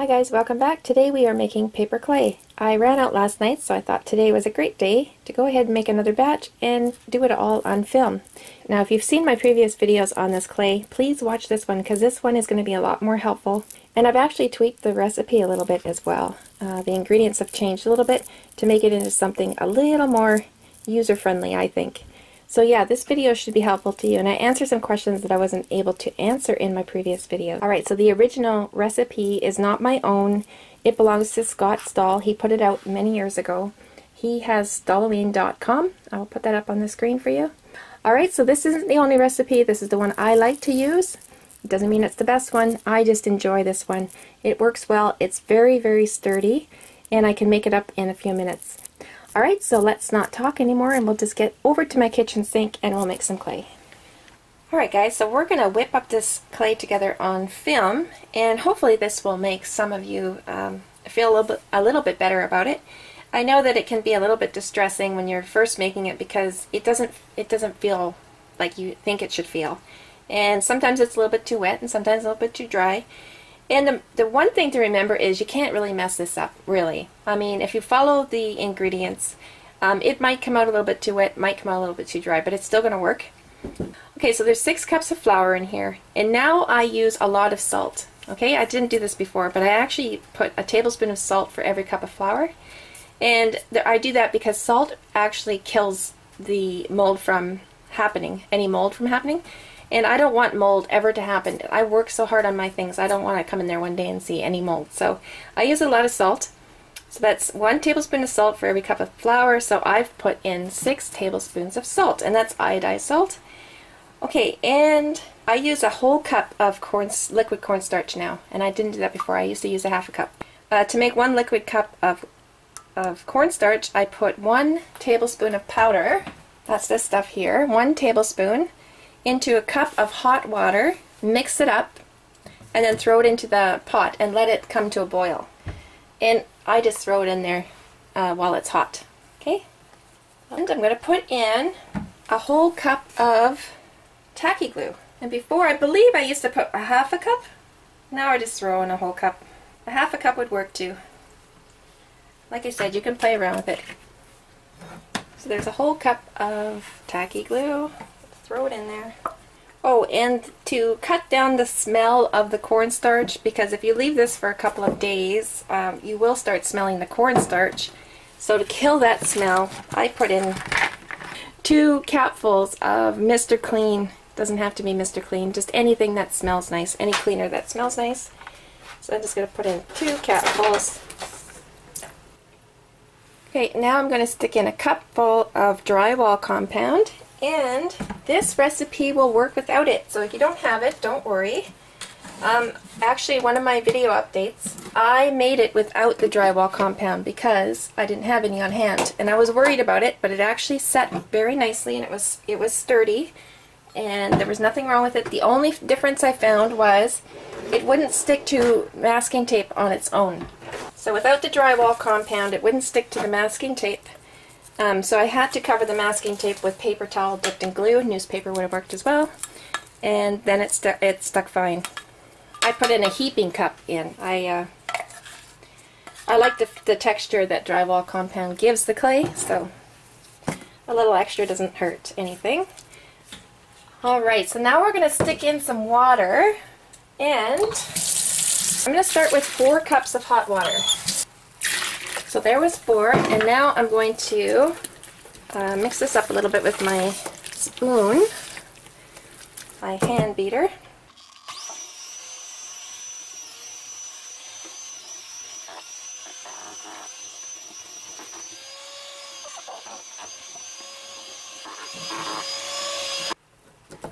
Hi guys, welcome back. Today we are making paper clay. I ran out last night so I thought today was a great day to go ahead and make another batch and do it all on film. Now if you've seen my previous videos on this clay, please watch this one because this one is going to be a lot more helpful. And I've actually tweaked the recipe a little bit as well. Uh, the ingredients have changed a little bit to make it into something a little more user-friendly I think. So yeah, this video should be helpful to you, and I answer some questions that I wasn't able to answer in my previous video. Alright, so the original recipe is not my own. It belongs to Scott Stoll. He put it out many years ago. He has Stolloween.com. I'll put that up on the screen for you. Alright, so this isn't the only recipe. This is the one I like to use. It doesn't mean it's the best one. I just enjoy this one. It works well. It's very, very sturdy, and I can make it up in a few minutes. Alright, so let's not talk anymore and we'll just get over to my kitchen sink and we'll make some clay. Alright guys, so we're going to whip up this clay together on film and hopefully this will make some of you um, feel a little, bit, a little bit better about it. I know that it can be a little bit distressing when you're first making it because it doesn't it doesn't feel like you think it should feel. And sometimes it's a little bit too wet and sometimes a little bit too dry. And the, the one thing to remember is you can't really mess this up, really. I mean, if you follow the ingredients, um, it might come out a little bit too wet, might come out a little bit too dry, but it's still going to work. Okay, so there's six cups of flour in here, and now I use a lot of salt. Okay, I didn't do this before, but I actually put a tablespoon of salt for every cup of flour. And I do that because salt actually kills the mold from happening, any mold from happening. And I don't want mold ever to happen. I work so hard on my things. I don't want to come in there one day and see any mold. So I use a lot of salt. So that's one tablespoon of salt for every cup of flour. So I've put in six tablespoons of salt, and that's iodized salt. Okay, and I use a whole cup of corn, liquid cornstarch now, and I didn't do that before. I used to use a half a cup. Uh, to make one liquid cup of, of cornstarch, I put one tablespoon of powder. That's this stuff here. One tablespoon into a cup of hot water, mix it up, and then throw it into the pot and let it come to a boil. And I just throw it in there uh, while it's hot. Okay? And I'm going to put in a whole cup of tacky glue. And before, I believe I used to put a half a cup. Now I just throw in a whole cup. A half a cup would work too. Like I said, you can play around with it. So there's a whole cup of tacky glue throw it in there. Oh, and to cut down the smell of the cornstarch, because if you leave this for a couple of days, um, you will start smelling the cornstarch. So to kill that smell, I put in two capfuls of Mr. Clean. Doesn't have to be Mr. Clean, just anything that smells nice, any cleaner that smells nice. So I'm just going to put in two capfuls. Okay, now I'm going to stick in a cupful of drywall compound and this recipe will work without it. So if you don't have it, don't worry. Um, actually, one of my video updates, I made it without the drywall compound because I didn't have any on hand. And I was worried about it, but it actually set very nicely and it was, it was sturdy. And there was nothing wrong with it. The only difference I found was it wouldn't stick to masking tape on its own. So without the drywall compound, it wouldn't stick to the masking tape. Um, so I had to cover the masking tape with paper towel dipped in glue. Newspaper would have worked as well. And then it, stu it stuck fine. I put in a heaping cup in. I uh, I like the, the texture that drywall compound gives the clay, so a little extra doesn't hurt anything. Alright, so now we're going to stick in some water, and I'm going to start with four cups of hot water. So there was four, and now I'm going to uh, mix this up a little bit with my spoon, my hand beater.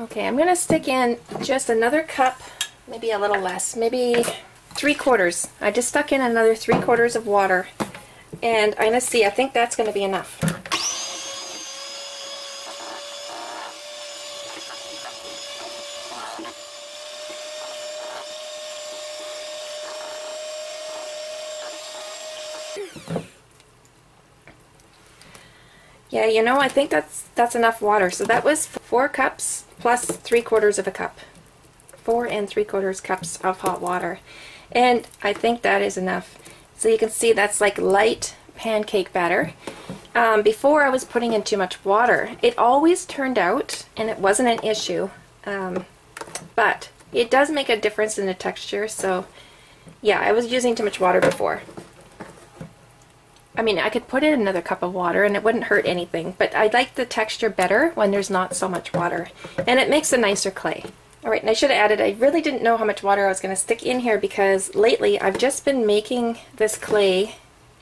Okay, I'm going to stick in just another cup, maybe a little less, maybe three quarters. I just stuck in another three quarters of water and I'm going to see, I think that's going to be enough. Yeah, you know, I think that's that's enough water. So that was four cups plus three quarters of a cup. Four and three quarters cups of hot water. And I think that is enough. So you can see that's like light pancake batter. Um, before I was putting in too much water. It always turned out, and it wasn't an issue, um, but it does make a difference in the texture, so yeah, I was using too much water before. I mean, I could put in another cup of water and it wouldn't hurt anything, but I like the texture better when there's not so much water, and it makes a nicer clay. Alright, and I should have added, I really didn't know how much water I was going to stick in here because lately I've just been making this clay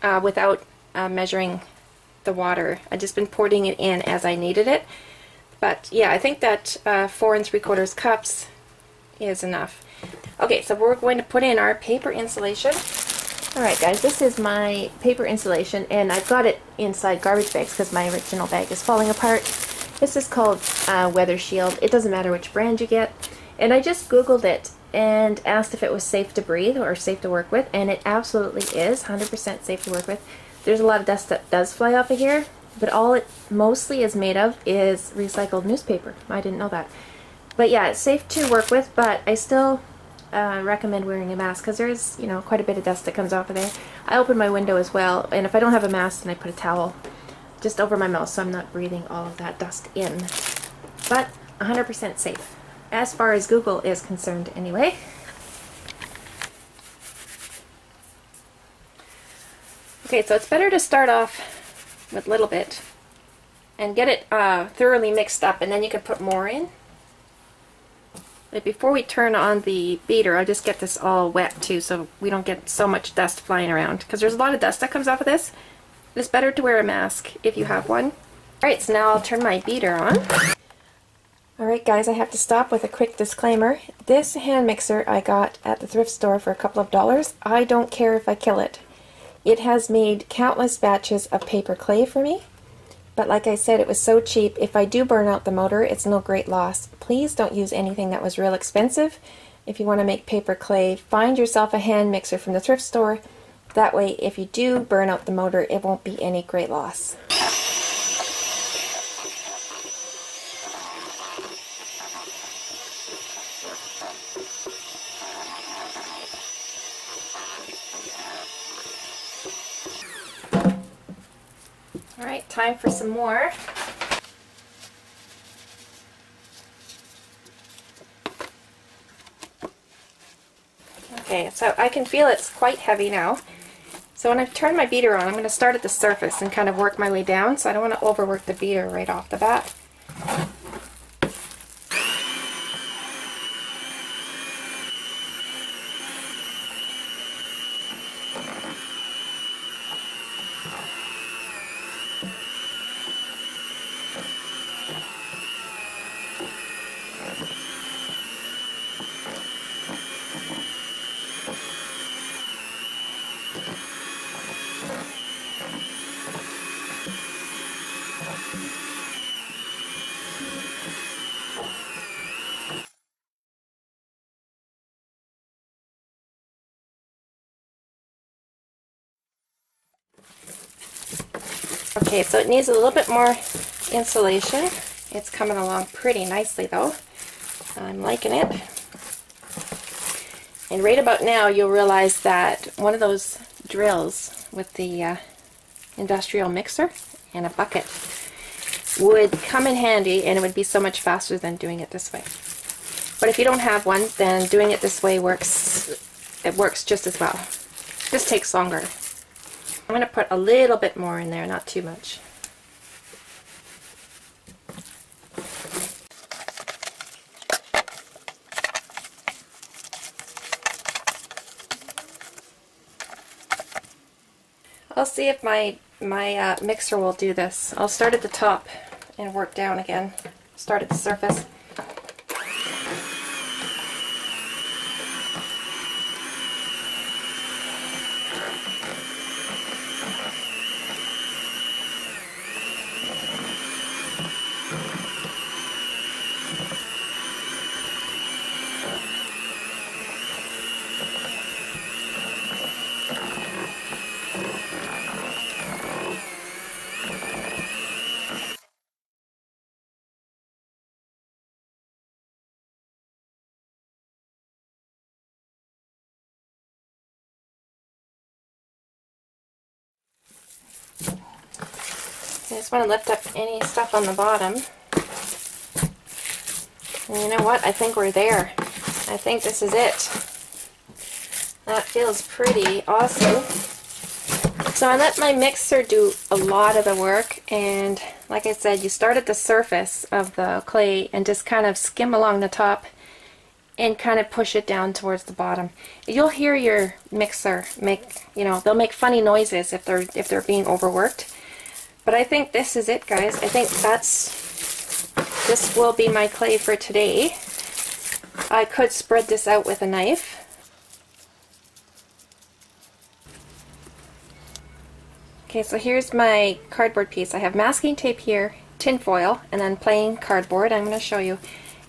uh, without uh, measuring the water. I've just been pouring it in as I needed it. But yeah, I think that uh, four and three quarters cups is enough. Okay, so we're going to put in our paper insulation. Alright guys, this is my paper insulation and I've got it inside garbage bags because my original bag is falling apart. This is called uh, Weather Shield. It doesn't matter which brand you get. And I just googled it and asked if it was safe to breathe or safe to work with and it absolutely is 100% safe to work with. There's a lot of dust that does fly off of here, but all it mostly is made of is recycled newspaper. I didn't know that. But yeah, it's safe to work with, but I still uh, recommend wearing a mask because there's, you know, quite a bit of dust that comes off of there. I open my window as well, and if I don't have a mask, then I put a towel just over my mouth so I'm not breathing all of that dust in. But 100% safe, as far as Google is concerned anyway. Okay, so it's better to start off with a little bit and get it uh, thoroughly mixed up and then you can put more in. But before we turn on the beater, I'll just get this all wet too so we don't get so much dust flying around because there's a lot of dust that comes off of this. It's better to wear a mask if you have one. Alright, so now I'll turn my beater on. Alright guys, I have to stop with a quick disclaimer. This hand mixer I got at the thrift store for a couple of dollars. I don't care if I kill it. It has made countless batches of paper clay for me, but like I said, it was so cheap, if I do burn out the motor, it's no great loss. Please don't use anything that was real expensive. If you want to make paper clay, find yourself a hand mixer from the thrift store. That way, if you do burn out the motor, it won't be any great loss. Alright, time for some more. Okay, so I can feel it's quite heavy now. So when I've turned my beater on, I'm going to start at the surface and kind of work my way down, so I don't want to overwork the beater right off the bat. Okay, so it needs a little bit more insulation. It's coming along pretty nicely though. I'm liking it. And right about now you'll realize that one of those drills with the uh, industrial mixer and a bucket would come in handy and it would be so much faster than doing it this way. But if you don't have one, then doing it this way works, it works just as well. This takes longer. I'm going to put a little bit more in there, not too much. I'll see if my my uh, mixer will do this. I'll start at the top and work down again. Start at the surface. Just want to lift up any stuff on the bottom. And you know what? I think we're there. I think this is it. That feels pretty awesome. So I let my mixer do a lot of the work and like I said you start at the surface of the clay and just kind of skim along the top and kind of push it down towards the bottom. You'll hear your mixer make, you know, they'll make funny noises if they're if they're being overworked. But I think this is it guys. I think that's this will be my clay for today. I could spread this out with a knife Okay, so here's my cardboard piece. I have masking tape here, tin foil, and then plain cardboard. I'm going to show you.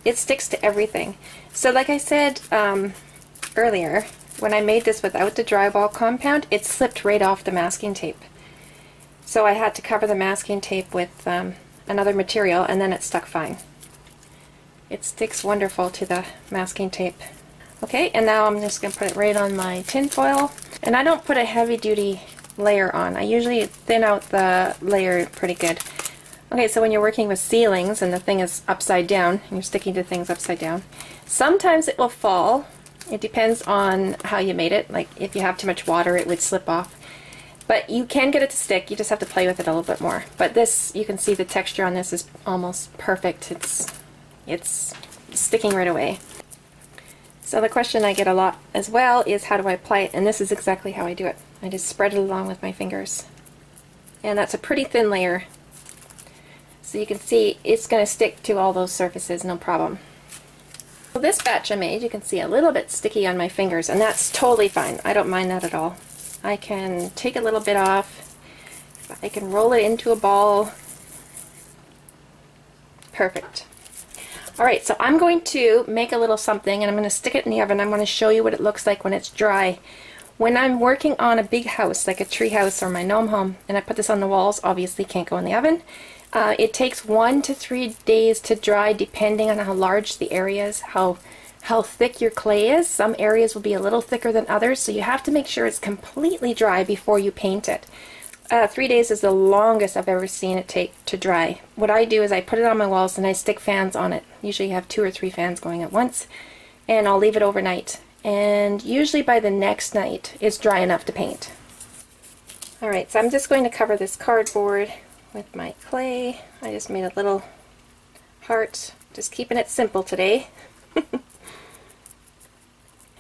It sticks to everything. So like I said um, earlier, when I made this without the drywall compound, it slipped right off the masking tape. So I had to cover the masking tape with um, another material and then it stuck fine. It sticks wonderful to the masking tape. Okay, and now I'm just going to put it right on my tin foil. And I don't put a heavy duty layer on. I usually thin out the layer pretty good. Okay, so when you're working with ceilings and the thing is upside down, and you're sticking to things upside down, sometimes it will fall. It depends on how you made it. Like if you have too much water, it would slip off. But you can get it to stick. You just have to play with it a little bit more. But this, you can see the texture on this is almost perfect. It's, it's sticking right away. So the question I get a lot as well is how do I apply it? And this is exactly how I do it. I just spread it along with my fingers. And that's a pretty thin layer. So you can see it's going to stick to all those surfaces, no problem. So this batch I made, you can see a little bit sticky on my fingers, and that's totally fine. I don't mind that at all. I can take a little bit off. I can roll it into a ball. Perfect. Alright, so I'm going to make a little something and I'm going to stick it in the oven. I'm going to show you what it looks like when it's dry. When I'm working on a big house, like a tree house or my gnome home, and I put this on the walls, obviously can't go in the oven, uh, it takes one to three days to dry depending on how large the area is, how, how thick your clay is. Some areas will be a little thicker than others, so you have to make sure it's completely dry before you paint it. Uh, three days is the longest I've ever seen it take to dry. What I do is I put it on my walls and I stick fans on it. Usually you have two or three fans going at once, and I'll leave it overnight and usually by the next night it's dry enough to paint. Alright, so I'm just going to cover this cardboard with my clay. I just made a little heart, just keeping it simple today.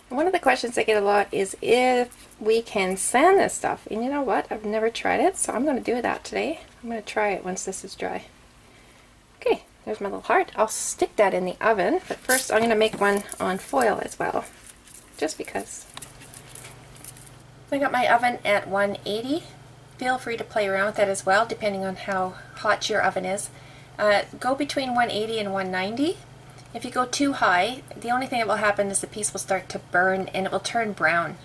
One of the questions I get a lot is if we can sand this stuff. And you know what? I've never tried it, so I'm going to do that today. I'm going to try it once this is dry. Okay, there's my little heart. I'll stick that in the oven, but first I'm going to make one on foil as well just because. I got my oven at 180. Feel free to play around with that as well, depending on how hot your oven is. Uh, go between 180 and 190. If you go too high, the only thing that will happen is the piece will start to burn and it will turn brown.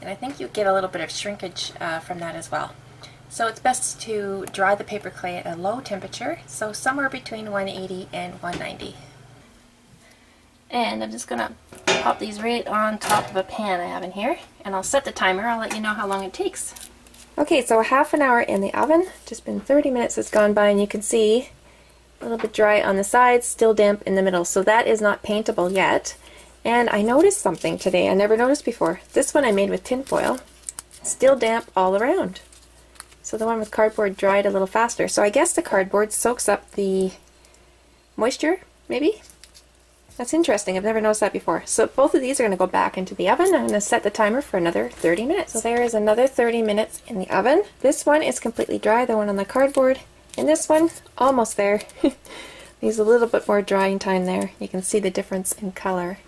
And I think you get a little bit of shrinkage uh, from that as well. So it's best to dry the paper clay at a low temperature, so somewhere between 180 and 190. And I'm just going to pop these right on top of a pan I have in here. And I'll set the timer. I'll let you know how long it takes. Okay, so half an hour in the oven. Just been 30 minutes has gone by and you can see a little bit dry on the sides, still damp in the middle. So that is not paintable yet. And I noticed something today I never noticed before. This one I made with tin foil. Still damp all around. So the one with cardboard dried a little faster. So I guess the cardboard soaks up the moisture, maybe? That's interesting. I've never noticed that before. So both of these are going to go back into the oven. I'm going to set the timer for another 30 minutes. So there is another 30 minutes in the oven. This one is completely dry, the one on the cardboard. And this one, almost there. Needs a little bit more drying time there. You can see the difference in color.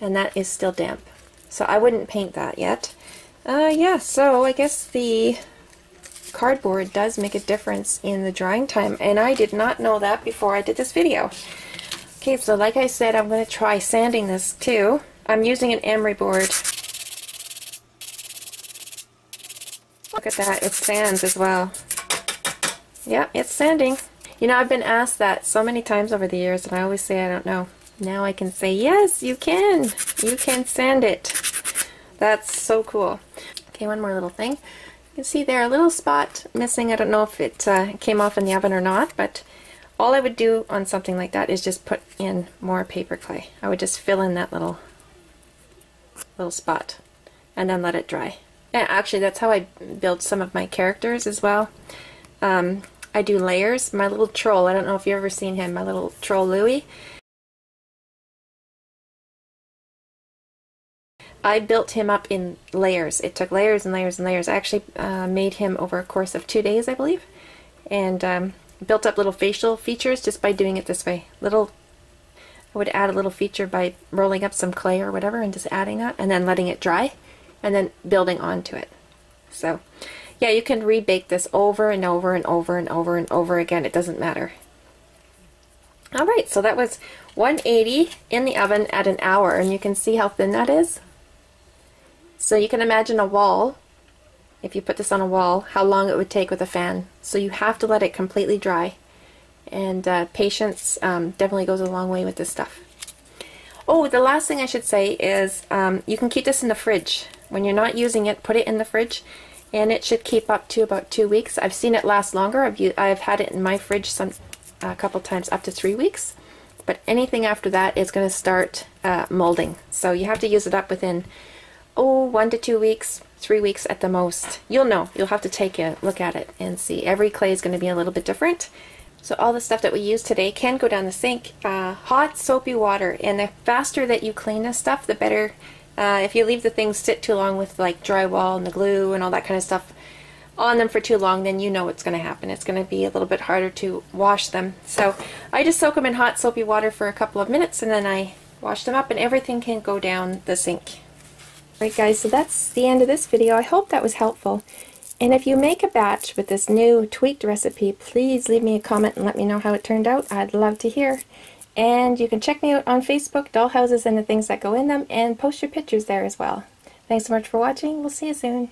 And that is still damp. So I wouldn't paint that yet. Uh, yeah, so I guess the cardboard does make a difference in the drying time. And I did not know that before I did this video. Okay, so like I said, I'm going to try sanding this too. I'm using an emery board. Look at that, it sands as well. Yeah, it's sanding. You know, I've been asked that so many times over the years, and I always say I don't know. Now I can say, yes, you can. You can sand it. That's so cool. Okay, one more little thing. You can see there a little spot missing. I don't know if it uh, came off in the oven or not, but all I would do on something like that is just put in more paper clay. I would just fill in that little little spot and then let it dry. And actually that's how I build some of my characters as well. Um, I do layers. My little troll, I don't know if you've ever seen him, my little troll Louie. I built him up in layers. It took layers and layers and layers. I actually uh, made him over a course of two days, I believe, and um, built up little facial features just by doing it this way. Little, I would add a little feature by rolling up some clay or whatever and just adding that, and then letting it dry, and then building onto it. So, yeah, you can rebake this over and over and over and over and over again. It doesn't matter. Alright, so that was 180 in the oven at an hour, and you can see how thin that is. So you can imagine a wall, if you put this on a wall, how long it would take with a fan. So you have to let it completely dry. And uh, patience um, definitely goes a long way with this stuff. Oh, the last thing I should say is um, you can keep this in the fridge. When you're not using it, put it in the fridge and it should keep up to about two weeks. I've seen it last longer. I've, I've had it in my fridge some a couple times up to three weeks. But anything after that is going to start uh, molding. So you have to use it up within oh, one to two weeks, three weeks at the most. You'll know. You'll have to take a look at it and see. Every clay is going to be a little bit different. So all the stuff that we use today can go down the sink. Uh, hot, soapy water. And the faster that you clean this stuff, the better. Uh, if you leave the things sit too long with like drywall and the glue and all that kind of stuff on them for too long, then you know what's going to happen. It's going to be a little bit harder to wash them. So I just soak them in hot, soapy water for a couple of minutes and then I wash them up and everything can go down the sink. Right guys, so that's the end of this video. I hope that was helpful. And if you make a batch with this new tweaked recipe, please leave me a comment and let me know how it turned out. I'd love to hear. And you can check me out on Facebook, dollhouses and the things that go in them, and post your pictures there as well. Thanks so much for watching. We'll see you soon.